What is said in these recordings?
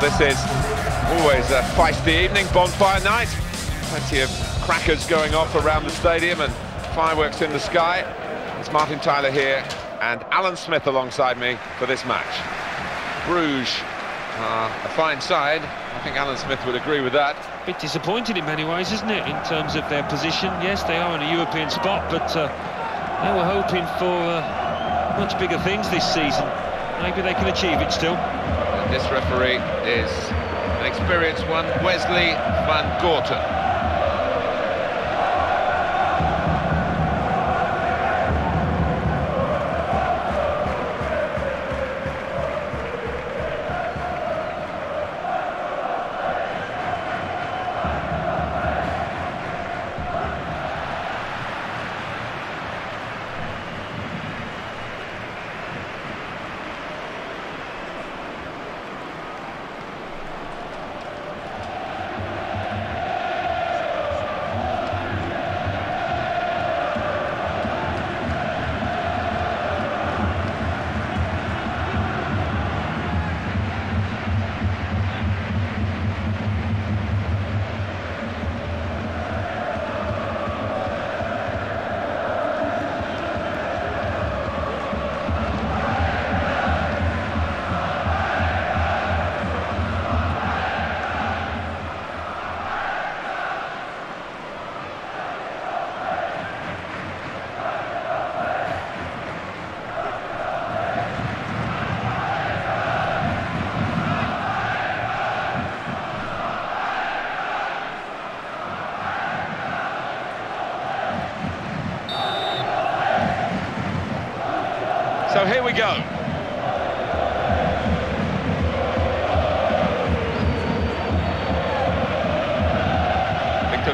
This is always a feisty evening, bonfire night. Plenty of crackers going off around the stadium and fireworks in the sky. It's Martin Tyler here and Alan Smith alongside me for this match. Bruges are a fine side. I think Alan Smith would agree with that. A bit disappointed in many ways, isn't it, in terms of their position? Yes, they are in a European spot, but uh, they were hoping for uh, much bigger things this season. Maybe they can achieve it still. This referee is an experienced one, Wesley van Gorten.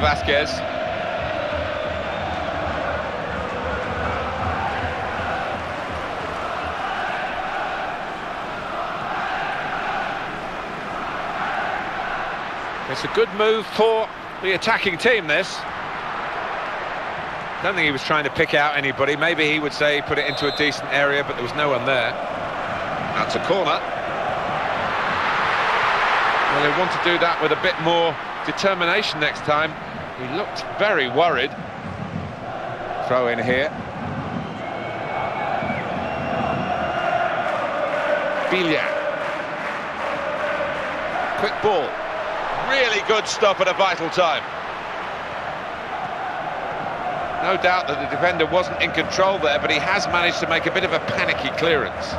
Vasquez. It's a good move for the attacking team, this. Don't think he was trying to pick out anybody. Maybe he would say put it into a decent area, but there was no one there. That's a corner. Well, they want to do that with a bit more determination next time. He looked very worried. Throw in here. Biglia. Quick ball. Really good stop at a vital time. No doubt that the defender wasn't in control there, but he has managed to make a bit of a panicky clearance.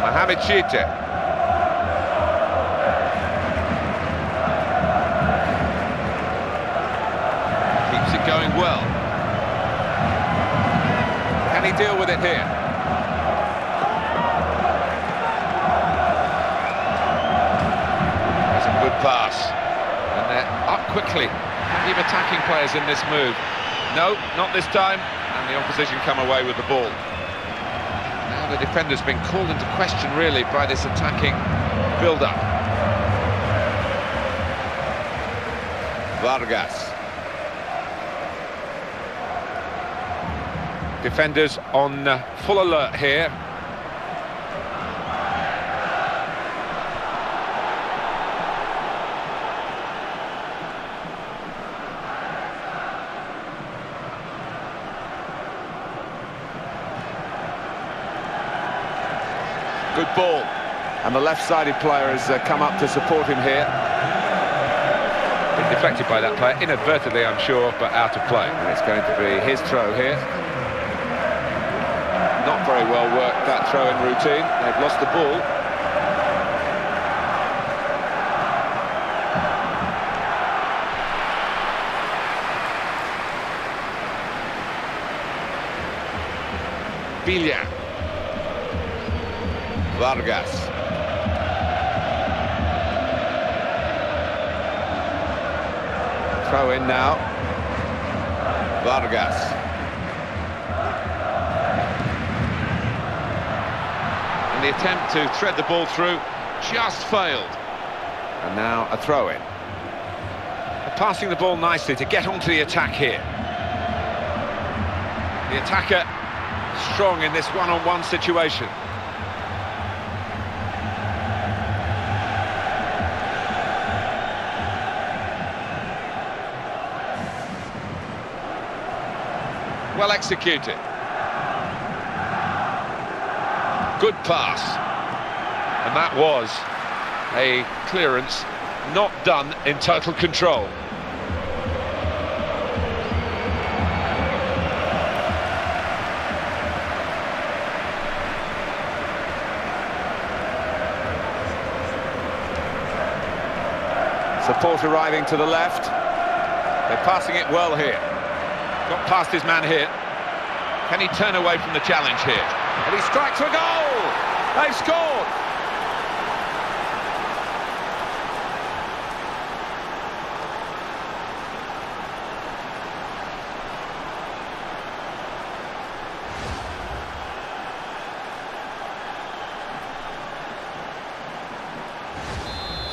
Mohamed Tchité. Well. Can he deal with it here? That's a good pass. And they're up quickly. Plenty of attacking players in this move. No, not this time. And the opposition come away with the ball. Now the defender's been called into question, really, by this attacking build-up. Vargas. Defenders on full alert here. Good ball. And the left-sided player has uh, come up to support him here. Been deflected by that player, inadvertently I'm sure, but out of play. And it's going to be his throw here. Very well worked, that throw-in routine. They've lost the ball. Biglia. Vargas. Throw in now. Vargas. the attempt to thread the ball through just failed. And now a throw-in. Passing the ball nicely to get onto the attack here. The attacker strong in this one-on-one -on -one situation. Well executed. Good pass. And that was a clearance not done in total control. Support arriving to the left. They're passing it well here. Got past his man here. Can he turn away from the challenge here? And he strikes a goal! They've scored!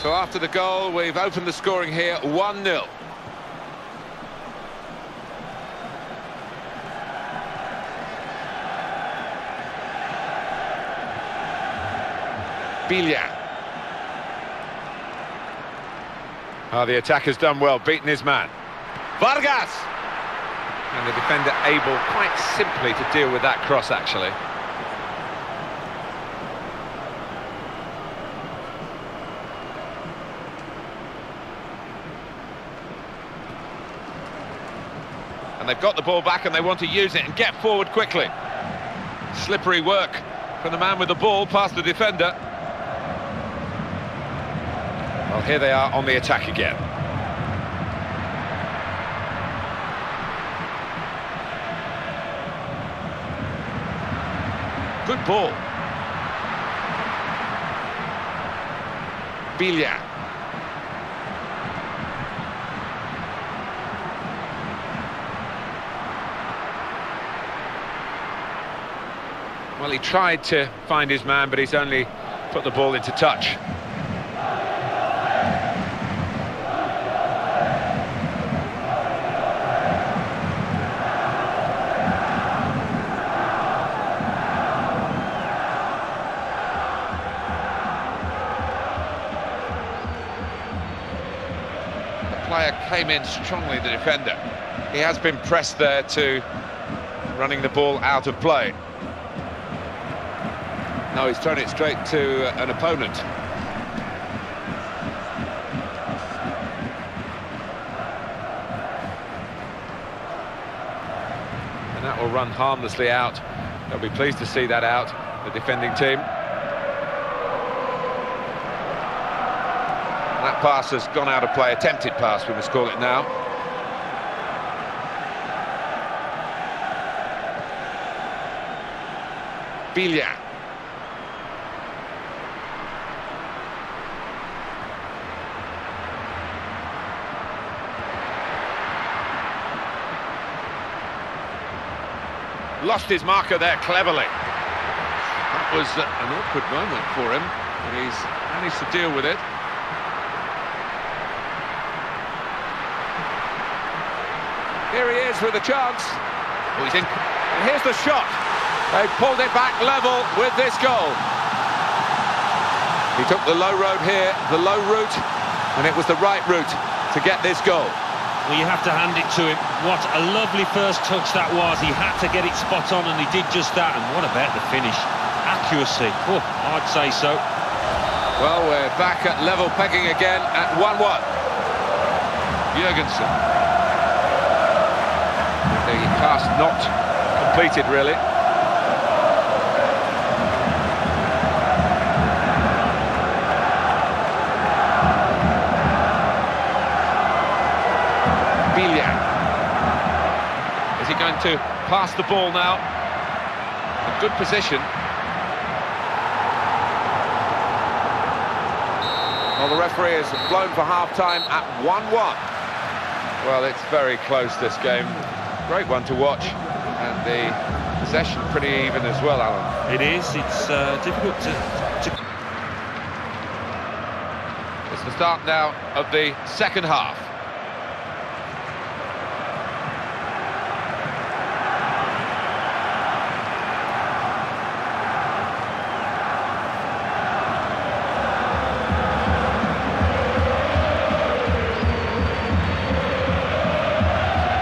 So after the goal, we've opened the scoring here 1-0. Biglia. Oh, ah, the attacker's done well, beaten his man. Vargas! And the defender able quite simply to deal with that cross, actually. And they've got the ball back and they want to use it and get forward quickly. Slippery work from the man with the ball past the defender. Here they are on the attack again. Good ball. Biglia. Well, he tried to find his man, but he's only put the ball into touch. Came in strongly, the defender. He has been pressed there to running the ball out of play. No, he's thrown it straight to uh, an opponent. And that will run harmlessly out. They'll be pleased to see that out, the defending team. Pass has gone out of play, attempted pass, we must call it now. Biglia. Lost his marker there cleverly. That was an awkward moment for him, but he's managed to deal with it. Is with a chance. Oh, he's in. And here's the shot. They've pulled it back level with this goal. He took the low road here, the low route, and it was the right route to get this goal. Well, you have to hand it to him. What a lovely first touch that was. He had to get it spot on, and he did just that. And what about the finish? Accuracy. Oh, I'd say so. Well, we're back at level pegging again at 1-1. Jurgensen. Not completed, really. Biglia. Is he going to pass the ball now? A good position. Well, the referee has blown for half-time at 1-1. Well, it's very close, this game. Great one to watch. And the possession pretty even as well, Alan. It is. It's uh, difficult to, to... It's the start now of the second half.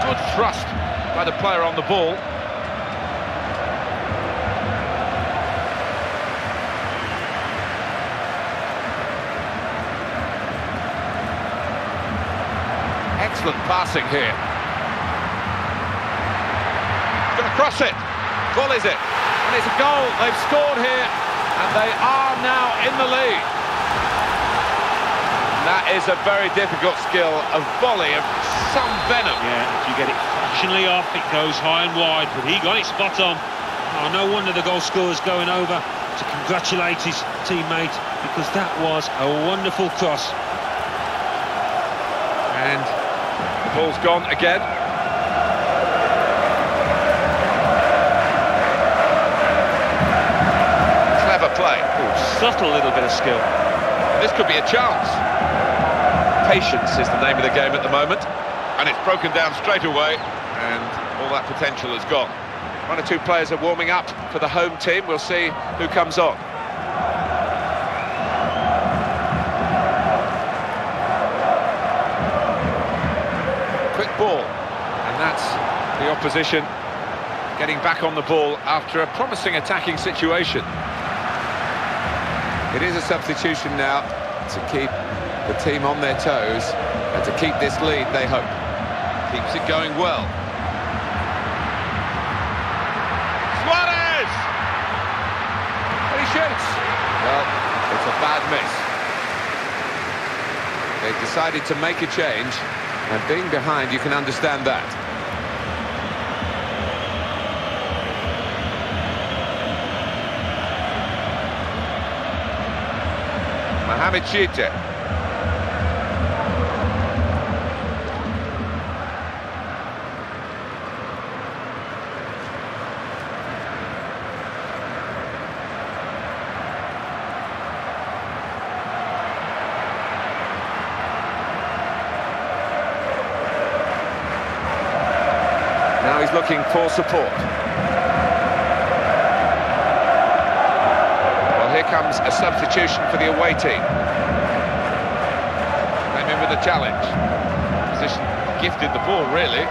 Good thrust by the player on the ball. Excellent passing here. Going to cross it. Goal is it. And it's a goal. They've scored here. And they are now in the lead. That is a very difficult skill, of volley of some venom. Yeah, if you get it fractionally off, it goes high and wide, but he got it spot on. Oh, no wonder the goal scorer's going over to congratulate his teammate, because that was a wonderful cross. And the ball's gone again. Clever play. Ooh, subtle little bit of skill. This could be a chance. Patience is the name of the game at the moment. And it's broken down straight away, and all that potential is gone. One or two players are warming up for the home team. We'll see who comes on. Quick ball, and that's the opposition getting back on the ball after a promising attacking situation. It is a substitution now to keep the team on their toes and to keep this lead, they hope. Keeps it going well. Suarez! And he shoots. Well, it's a bad miss. They've decided to make a change, and being behind, you can understand that. Mohamed Tchité. Now he's looking for support. Well, here comes a substitution for the away team. Came in with a challenge. Position gifted the ball, really.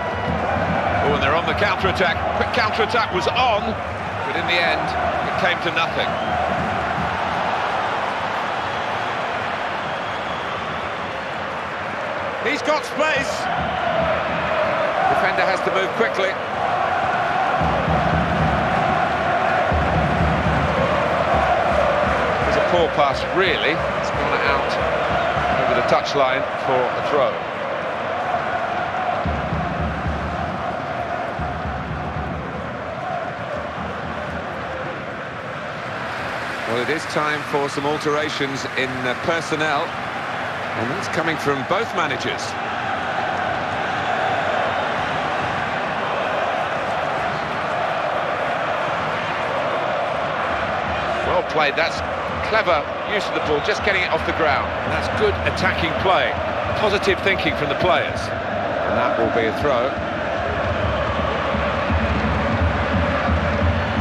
Oh, and they're on the counter-attack. Quick counter-attack was on, but in the end, it came to nothing. He's got space. Defender has to move quickly. It's a poor pass, really. It's gone out over the touchline for a throw. Well, it is time for some alterations in uh, personnel, and that's coming from both managers. Well that's clever use of the ball, just getting it off the ground. And that's good attacking play, positive thinking from the players. And that will be a throw.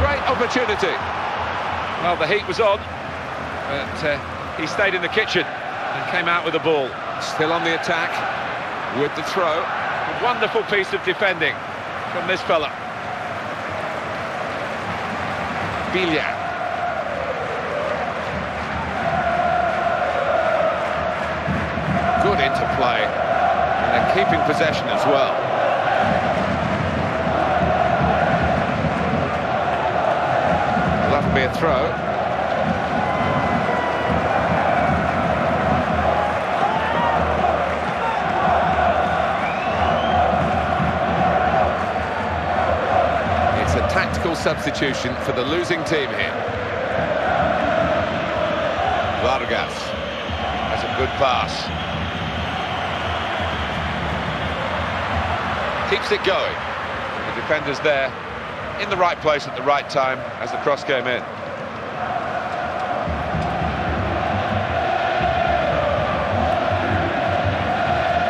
Great opportunity. Well, the heat was on, but uh, he stayed in the kitchen and came out with the ball. Still on the attack with the throw. A wonderful piece of defending from this fella. Biglia. Keeping possession as well. That'll be a throw. It's a tactical substitution for the losing team here. Vargas. That's a good pass. Keeps it going. The defender's there in the right place at the right time as the cross came in.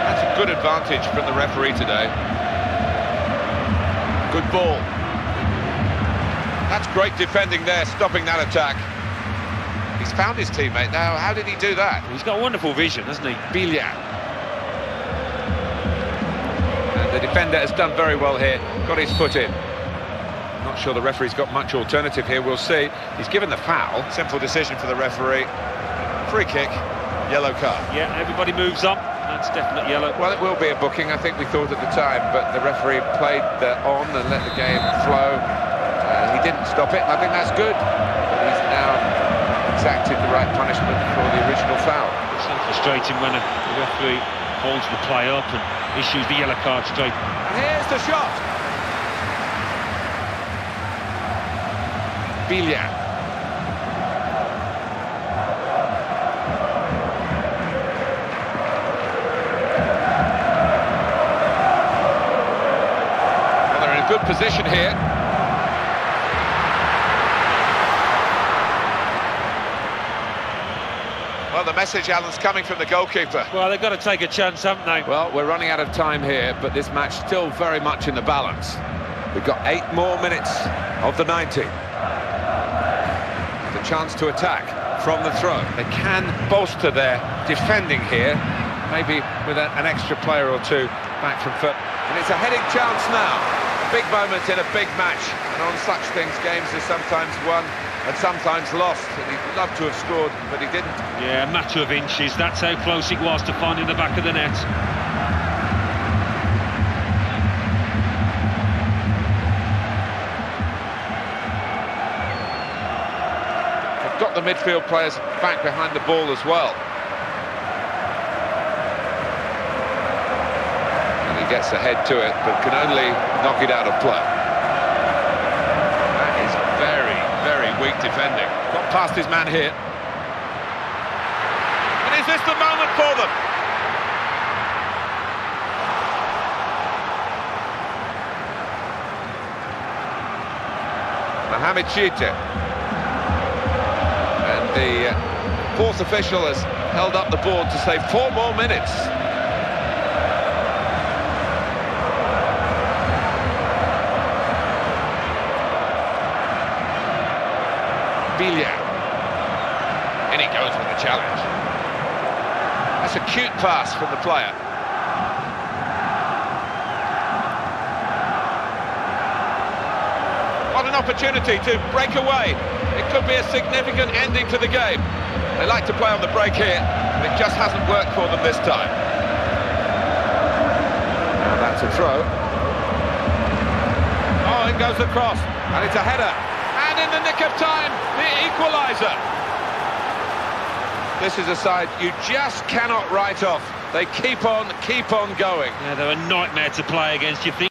That's a good advantage from the referee today. Good ball. That's great defending there, stopping that attack. He's found his teammate now. How did he do that? He's got wonderful vision, hasn't he? Biglia. The defender has done very well here. Got his foot in. Not sure the referee's got much alternative here. We'll see. He's given the foul. Simple decision for the referee. Free kick, yellow card. Yeah, everybody moves up. That's definite yellow. Well, it will be a booking, I think we thought at the time, but the referee played the on and let the game flow. Uh, he didn't stop it, I think that's good. But he's now exacted the right punishment for the original foul. It's so frustrating when a, a referee holds the play up and issues the yellow card straight. And here's the shot. Biglia. Well, they're in a good position here. Well, the message, Alan's coming from the goalkeeper. Well, they've got to take a chance, haven't they? Well, we're running out of time here, but this match still very much in the balance. We've got eight more minutes of the 90. The chance to attack from the throw. They can bolster their defending here, maybe with a, an extra player or two back from foot. And it's a heading chance now. A big moment in a big match. And on such things, games are sometimes won and sometimes lost. And he'd love to have scored, but he didn't. Yeah, a matter of inches. That's how close it was to finding the back of the net. They've got the midfield players back behind the ball as well. And he gets ahead to it, but can only knock it out of play. Past his man here. And is this the moment for them? Mohamed Tchité. And the uh, fourth official has held up the board to say four more minutes. Challenge. That's a cute pass from the player. What an opportunity to break away. It could be a significant ending to the game. They like to play on the break here, but it just hasn't worked for them this time. Now that's a throw. Oh, it goes across, and it's a header. And in the nick of time, the equaliser. This is a side you just cannot write off. They keep on, keep on going. Yeah, they're a nightmare to play against. You think